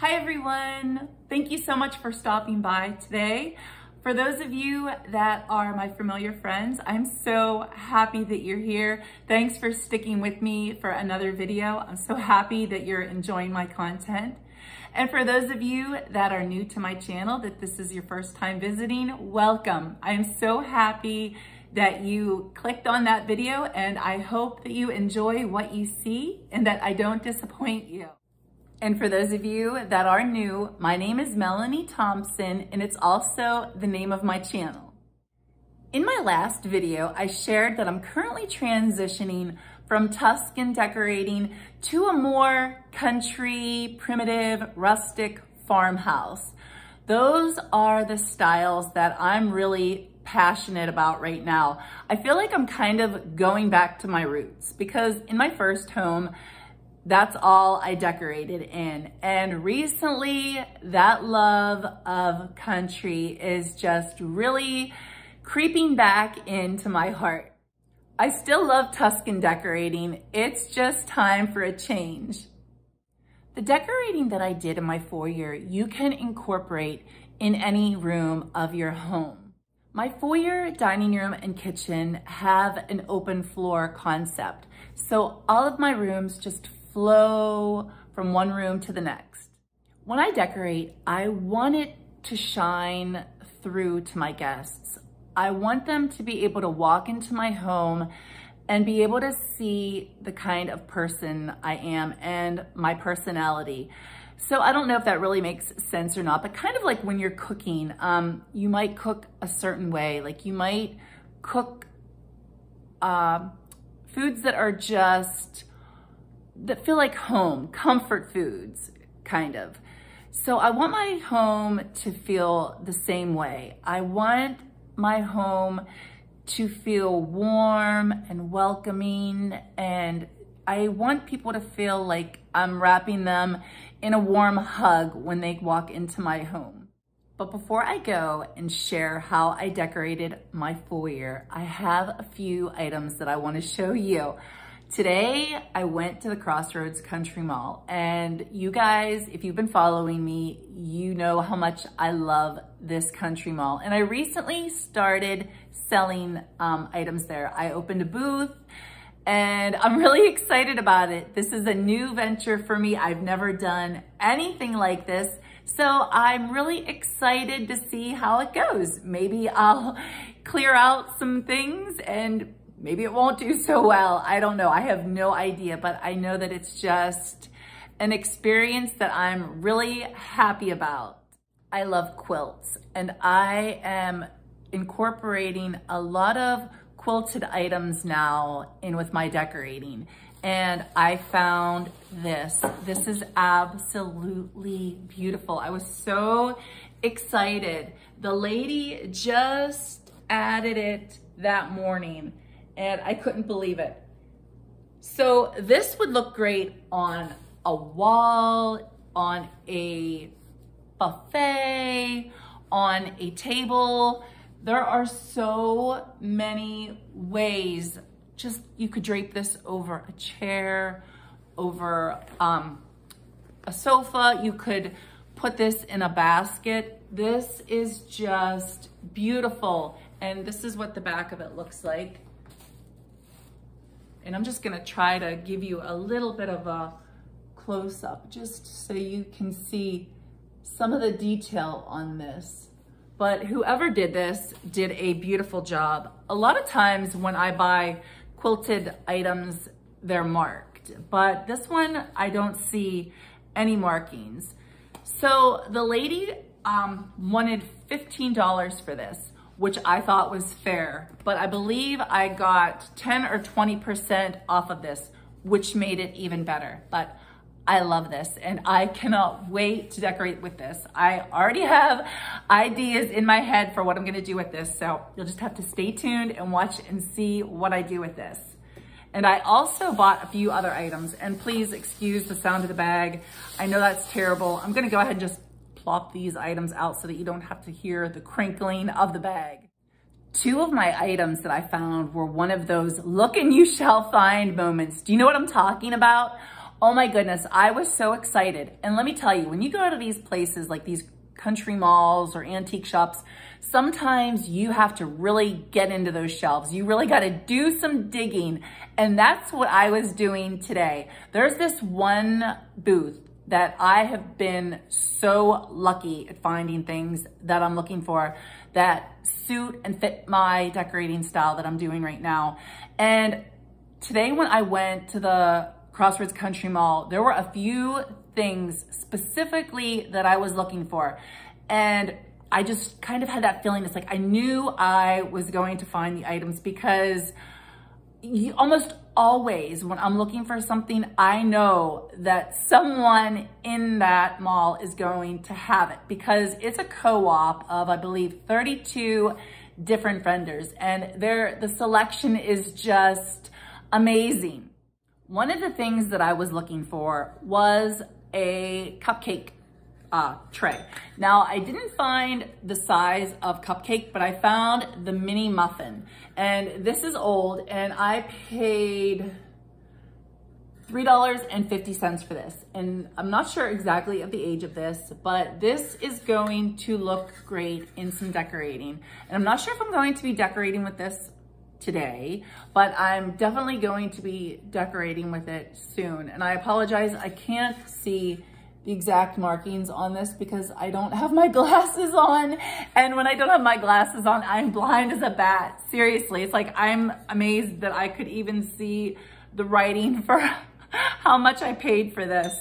Hi everyone. Thank you so much for stopping by today. For those of you that are my familiar friends, I'm so happy that you're here. Thanks for sticking with me for another video. I'm so happy that you're enjoying my content. And for those of you that are new to my channel, that this is your first time visiting, welcome. I am so happy that you clicked on that video and I hope that you enjoy what you see and that I don't disappoint you. And for those of you that are new, my name is Melanie Thompson and it's also the name of my channel. In my last video, I shared that I'm currently transitioning from Tuscan decorating to a more country, primitive, rustic farmhouse. Those are the styles that I'm really passionate about right now. I feel like I'm kind of going back to my roots because in my first home, that's all I decorated in. And recently, that love of country is just really creeping back into my heart. I still love Tuscan decorating. It's just time for a change. The decorating that I did in my foyer, you can incorporate in any room of your home. My foyer, dining room, and kitchen have an open floor concept. So all of my rooms just flow from one room to the next. When I decorate, I want it to shine through to my guests. I want them to be able to walk into my home and be able to see the kind of person I am and my personality. So I don't know if that really makes sense or not, but kind of like when you're cooking, um, you might cook a certain way. Like you might cook uh, foods that are just that feel like home, comfort foods, kind of. So I want my home to feel the same way. I want my home to feel warm and welcoming and I want people to feel like I'm wrapping them in a warm hug when they walk into my home. But before I go and share how I decorated my foyer, I have a few items that I want to show you. Today, I went to the Crossroads Country Mall and you guys, if you've been following me, you know how much I love this country mall. And I recently started selling um, items there. I opened a booth and I'm really excited about it. This is a new venture for me. I've never done anything like this. So I'm really excited to see how it goes. Maybe I'll clear out some things and Maybe it won't do so well. I don't know. I have no idea, but I know that it's just an experience that I'm really happy about. I love quilts and I am incorporating a lot of quilted items now in with my decorating. And I found this. This is absolutely beautiful. I was so excited. The lady just added it that morning and I couldn't believe it. So this would look great on a wall, on a buffet, on a table. There are so many ways. Just, you could drape this over a chair, over um, a sofa. You could put this in a basket. This is just beautiful. And this is what the back of it looks like. And I'm just gonna try to give you a little bit of a close up just so you can see some of the detail on this. But whoever did this did a beautiful job. A lot of times when I buy quilted items, they're marked, but this one, I don't see any markings. So the lady um, wanted $15 for this which I thought was fair. But I believe I got 10 or 20% off of this, which made it even better. But I love this and I cannot wait to decorate with this. I already have ideas in my head for what I'm gonna do with this. So you'll just have to stay tuned and watch and see what I do with this. And I also bought a few other items and please excuse the sound of the bag. I know that's terrible. I'm gonna go ahead and just plop these items out so that you don't have to hear the crinkling of the bag. Two of my items that I found were one of those look and you shall find moments. Do you know what I'm talking about? Oh my goodness, I was so excited. And let me tell you, when you go to these places like these country malls or antique shops, sometimes you have to really get into those shelves. You really got to do some digging. And that's what I was doing today. There's this one booth that I have been so lucky at finding things that I'm looking for that suit and fit my decorating style that I'm doing right now. And today when I went to the Crossroads Country Mall, there were a few things specifically that I was looking for. And I just kind of had that feeling. It's like I knew I was going to find the items because you, almost always when I'm looking for something, I know that someone in that mall is going to have it because it's a co-op of, I believe, 32 different vendors and there the selection is just amazing. One of the things that I was looking for was a cupcake uh, tray. Now, I didn't find the size of cupcake, but I found the mini muffin. And this is old, and I paid $3.50 for this. And I'm not sure exactly of the age of this, but this is going to look great in some decorating. And I'm not sure if I'm going to be decorating with this today, but I'm definitely going to be decorating with it soon. And I apologize, I can't see the exact markings on this because I don't have my glasses on. And when I don't have my glasses on, I'm blind as a bat. Seriously, it's like I'm amazed that I could even see the writing for how much I paid for this.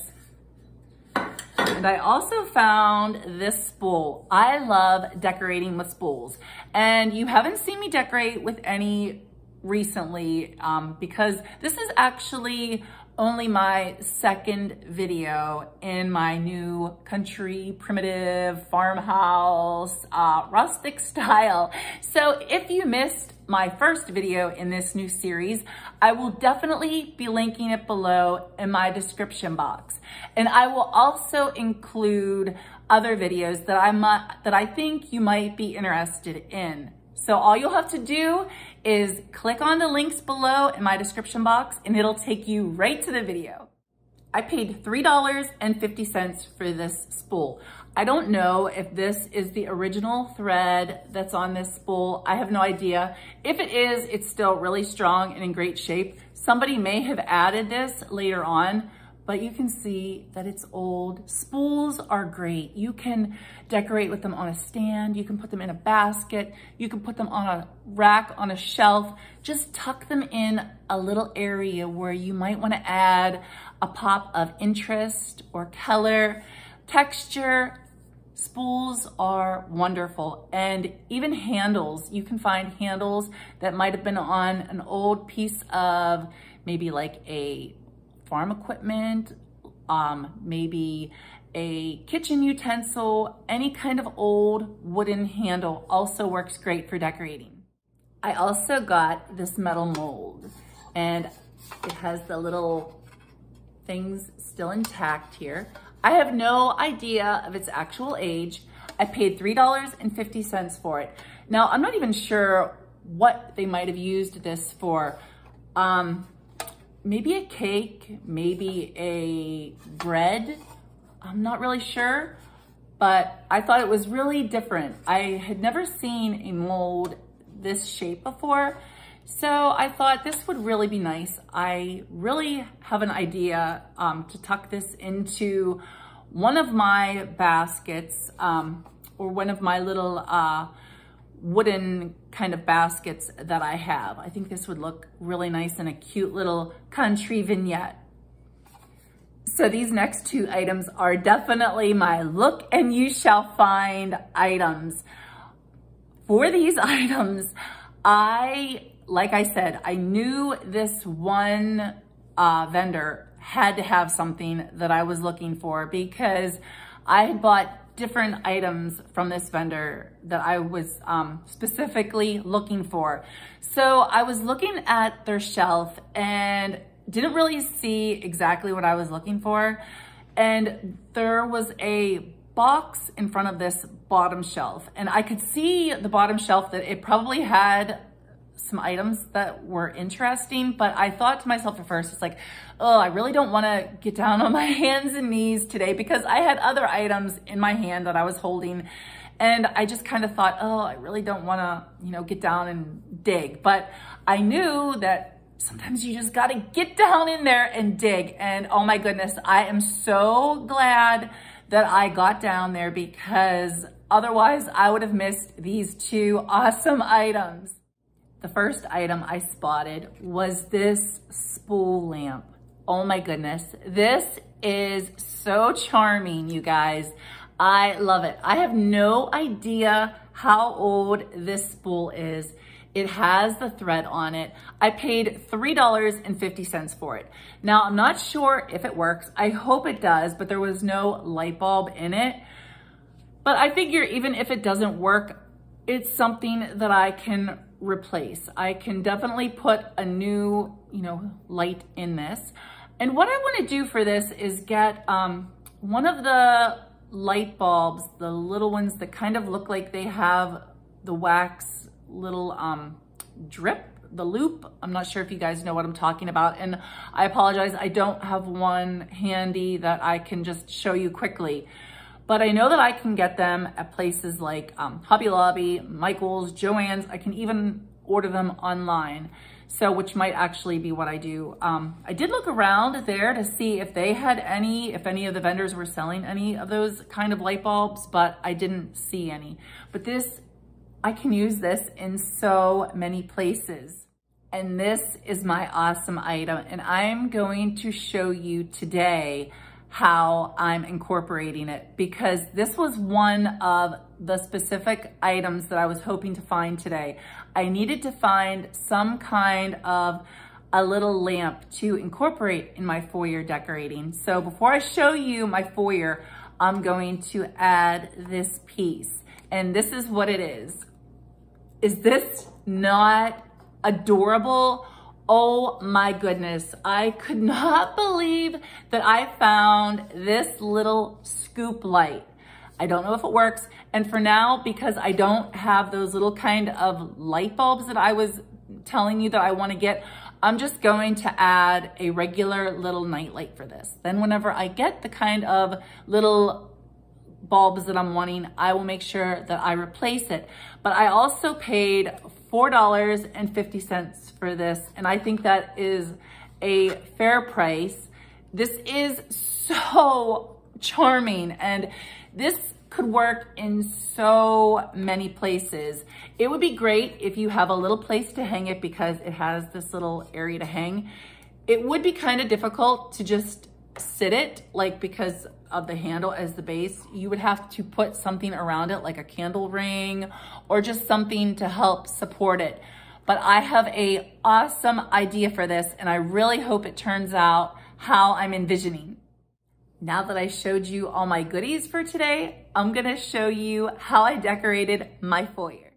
And I also found this spool. I love decorating with spools. And you haven't seen me decorate with any recently um, because this is actually only my second video in my new country, primitive, farmhouse, uh, rustic style. So if you missed my first video in this new series, I will definitely be linking it below in my description box. And I will also include other videos that I that I think you might be interested in. So all you'll have to do is click on the links below in my description box and it'll take you right to the video. I paid $3.50 for this spool. I don't know if this is the original thread that's on this spool. I have no idea. If it is, it's still really strong and in great shape. Somebody may have added this later on, but you can see that it's old. Spools are great. You can decorate with them on a stand. You can put them in a basket. You can put them on a rack, on a shelf. Just tuck them in a little area where you might wanna add a pop of interest or color, texture. Spools are wonderful. And even handles, you can find handles that might have been on an old piece of maybe like a farm equipment, um, maybe a kitchen utensil, any kind of old wooden handle also works great for decorating. I also got this metal mold and it has the little things still intact here. I have no idea of its actual age. I paid $3.50 for it. Now, I'm not even sure what they might have used this for. Um, maybe a cake, maybe a bread. I'm not really sure, but I thought it was really different. I had never seen a mold this shape before. So I thought this would really be nice. I really have an idea um, to tuck this into one of my baskets um, or one of my little uh, wooden kind of baskets that I have. I think this would look really nice in a cute little country vignette. So these next two items are definitely my look and you shall find items. For these items, I, like I said, I knew this one uh, vendor had to have something that I was looking for because I bought different items from this vendor that I was um, specifically looking for. So I was looking at their shelf and didn't really see exactly what I was looking for. And there was a box in front of this bottom shelf and I could see the bottom shelf that it probably had some items that were interesting, but I thought to myself at first, it's like, oh, I really don't want to get down on my hands and knees today because I had other items in my hand that I was holding. And I just kind of thought, oh, I really don't want to, you know, get down and dig. But I knew that sometimes you just got to get down in there and dig. And oh my goodness, I am so glad that I got down there because otherwise I would have missed these two awesome items. The first item I spotted was this spool lamp. Oh my goodness. This is so charming, you guys. I love it. I have no idea how old this spool is. It has the thread on it. I paid $3.50 for it. Now, I'm not sure if it works. I hope it does, but there was no light bulb in it. But I figure even if it doesn't work, it's something that I can replace. I can definitely put a new, you know, light in this. And what I wanna do for this is get um, one of the light bulbs, the little ones that kind of look like they have the wax little um, drip, the loop. I'm not sure if you guys know what I'm talking about. And I apologize, I don't have one handy that I can just show you quickly but I know that I can get them at places like um, Hobby Lobby, Michael's, Joann's. I can even order them online. So, which might actually be what I do. Um, I did look around there to see if they had any, if any of the vendors were selling any of those kind of light bulbs, but I didn't see any. But this, I can use this in so many places. And this is my awesome item. And I'm going to show you today how I'm incorporating it because this was one of the specific items that I was hoping to find today. I needed to find some kind of a little lamp to incorporate in my foyer decorating. So before I show you my foyer, I'm going to add this piece. And this is what it is. Is this not adorable? Oh my goodness, I could not believe that I found this little scoop light. I don't know if it works. And for now, because I don't have those little kind of light bulbs that I was telling you that I wanna get, I'm just going to add a regular little night light for this. Then whenever I get the kind of little bulbs that I'm wanting, I will make sure that I replace it. But I also paid $4.50 for this. And I think that is a fair price. This is so charming and this could work in so many places. It would be great if you have a little place to hang it because it has this little area to hang. It would be kind of difficult to just sit it like because of the handle as the base, you would have to put something around it like a candle ring or just something to help support it. But I have a awesome idea for this and I really hope it turns out how I'm envisioning. Now that I showed you all my goodies for today, I'm gonna show you how I decorated my foyer.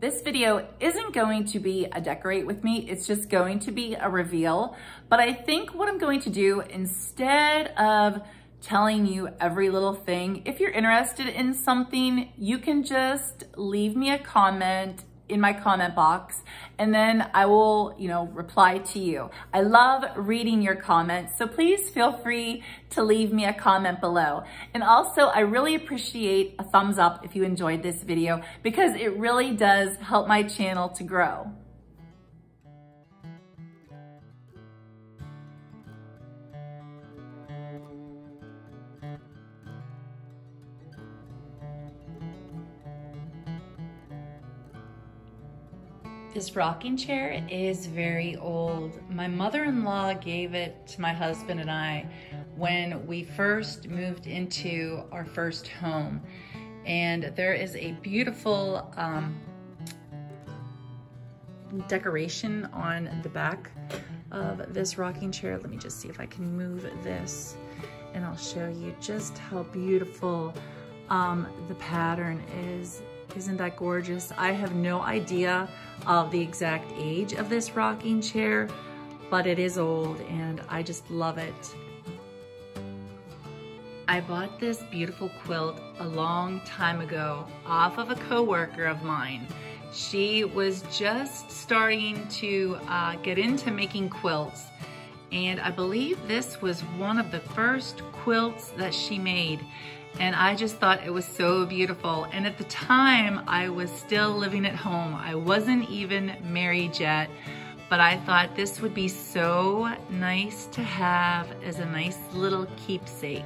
This video isn't going to be a decorate with me, it's just going to be a reveal. But I think what I'm going to do instead of telling you every little thing. If you're interested in something, you can just leave me a comment in my comment box and then I will, you know, reply to you. I love reading your comments, so please feel free to leave me a comment below. And also, I really appreciate a thumbs up if you enjoyed this video because it really does help my channel to grow. This rocking chair is very old. My mother-in-law gave it to my husband and I when we first moved into our first home. And there is a beautiful um, decoration on the back of this rocking chair. Let me just see if I can move this and I'll show you just how beautiful um, the pattern is. Isn't that gorgeous? I have no idea of the exact age of this rocking chair, but it is old and I just love it. I bought this beautiful quilt a long time ago off of a coworker of mine She was just starting to uh, get into making quilts. And I believe this was one of the first quilts that she made. And I just thought it was so beautiful. And at the time, I was still living at home. I wasn't even married yet, but I thought this would be so nice to have as a nice little keepsake.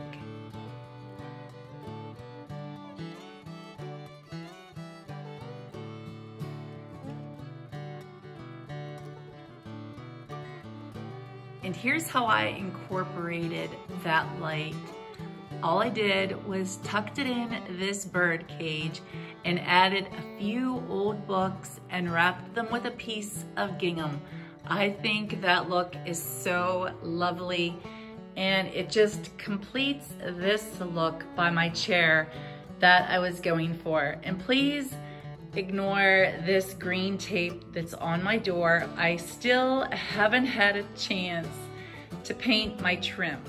Here's how I incorporated that light. All I did was tucked it in this bird cage and added a few old books and wrapped them with a piece of gingham. I think that look is so lovely and it just completes this look by my chair that I was going for. And please ignore this green tape that's on my door. I still haven't had a chance to paint my trim.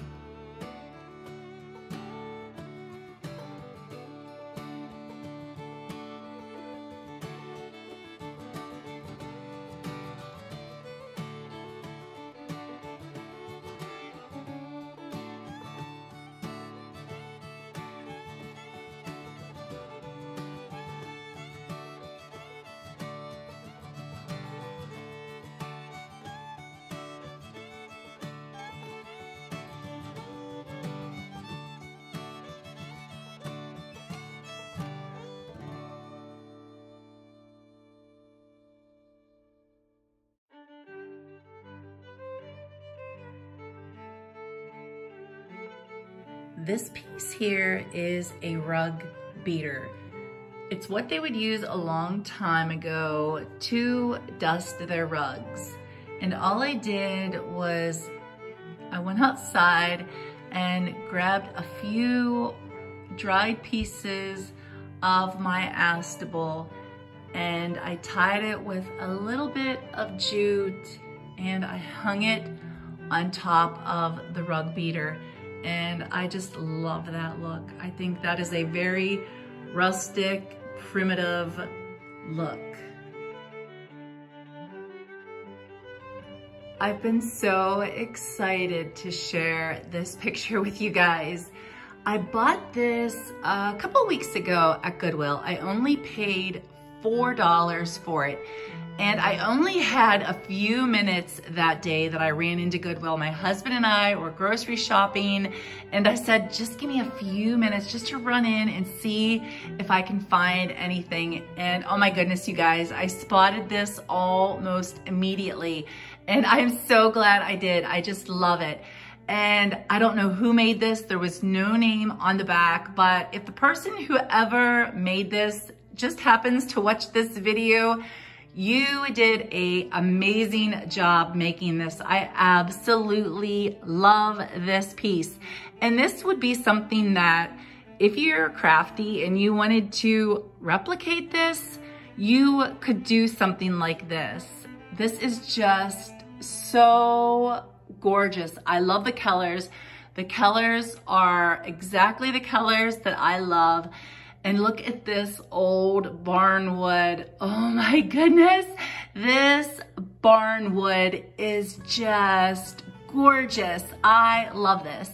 This piece here is a rug beater. It's what they would use a long time ago to dust their rugs. And all I did was I went outside and grabbed a few dried pieces of my Astilbe and I tied it with a little bit of jute and I hung it on top of the rug beater and I just love that look. I think that is a very rustic, primitive look. I've been so excited to share this picture with you guys. I bought this a couple weeks ago at Goodwill. I only paid $4 for it. And I only had a few minutes that day that I ran into Goodwill. My husband and I were grocery shopping and I said, just give me a few minutes just to run in and see if I can find anything. And oh my goodness, you guys, I spotted this almost immediately. And I'm so glad I did. I just love it. And I don't know who made this. There was no name on the back, but if the person who ever made this just happens to watch this video, you did a amazing job making this. I absolutely love this piece. And this would be something that if you're crafty and you wanted to replicate this, you could do something like this. This is just so gorgeous. I love the colors. The colors are exactly the colors that I love. And look at this old barnwood. Oh my goodness. This barnwood is just gorgeous. I love this.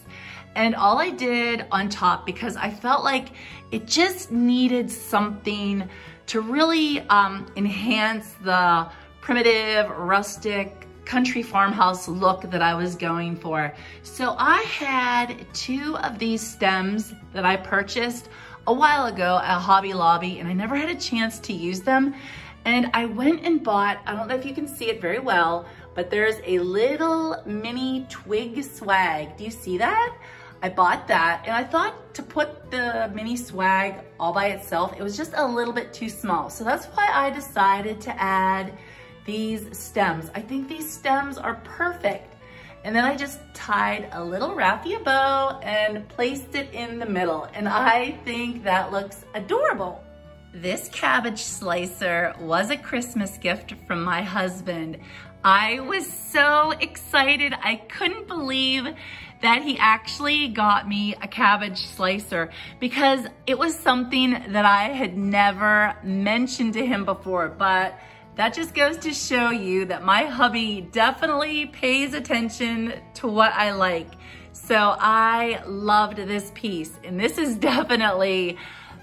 And all I did on top, because I felt like it just needed something to really um, enhance the primitive, rustic, country farmhouse look that I was going for. So I had two of these stems that I purchased a while ago at Hobby Lobby and I never had a chance to use them. And I went and bought, I don't know if you can see it very well, but there's a little mini twig swag. Do you see that? I bought that and I thought to put the mini swag all by itself, it was just a little bit too small. So that's why I decided to add these stems. I think these stems are perfect and then I just tied a little raffia bow and placed it in the middle. And I think that looks adorable. This cabbage slicer was a Christmas gift from my husband. I was so excited. I couldn't believe that he actually got me a cabbage slicer because it was something that I had never mentioned to him before, but that just goes to show you that my hubby definitely pays attention to what I like. So I loved this piece and this is definitely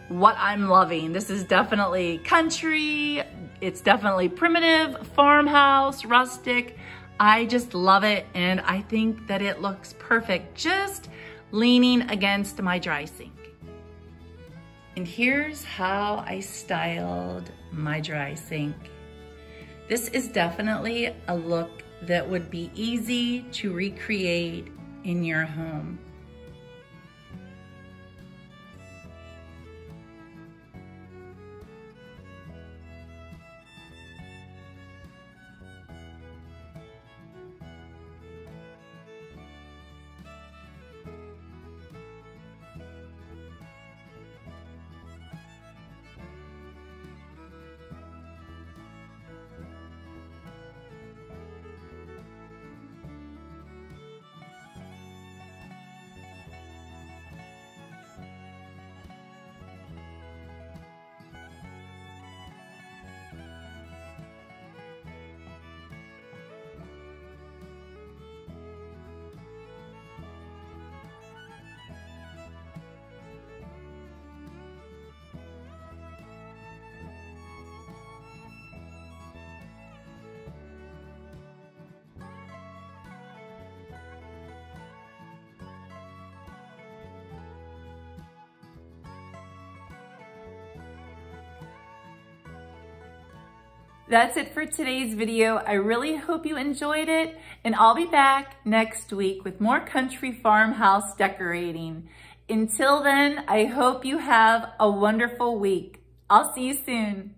what I'm loving. This is definitely country. It's definitely primitive, farmhouse, rustic. I just love it and I think that it looks perfect just leaning against my dry sink. And here's how I styled my dry sink. This is definitely a look that would be easy to recreate in your home. That's it for today's video. I really hope you enjoyed it and I'll be back next week with more country farmhouse decorating. Until then, I hope you have a wonderful week. I'll see you soon.